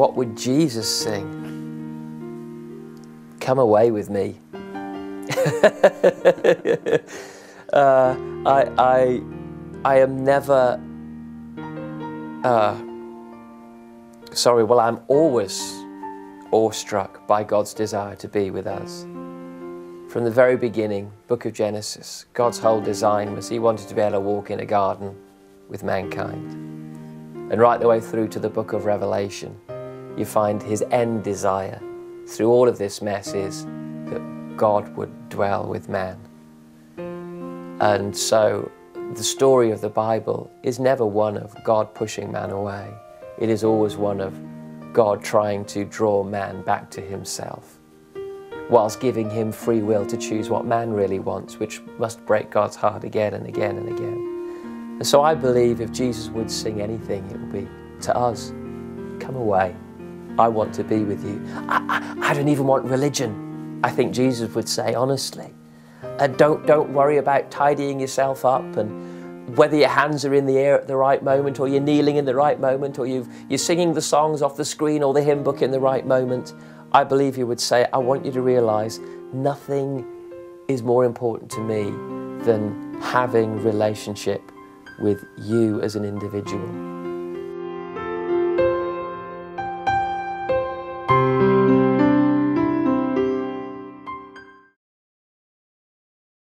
what would Jesus sing? Come away with me. uh, I, I, I am never, uh, sorry, well, I'm always awestruck by God's desire to be with us. From the very beginning, book of Genesis, God's whole design was He wanted to be able to walk in a garden with mankind. And right the way through to the book of Revelation, you find His end desire through all of this mess is that God would dwell with man. And so the story of the Bible is never one of God pushing man away. It is always one of God trying to draw man back to himself whilst giving him free will to choose what man really wants, which must break God's heart again and again and again. And so I believe if Jesus would sing anything, it would be to us come away. I want to be with you. I, I, I don't even want religion. I think Jesus would say, honestly. Uh, don't, don't worry about tidying yourself up and whether your hands are in the air at the right moment or you're kneeling in the right moment or you are singing the songs off the screen or the hymn book in the right moment. I believe he would say, I want you to realize nothing is more important to me than having relationship with you as an individual.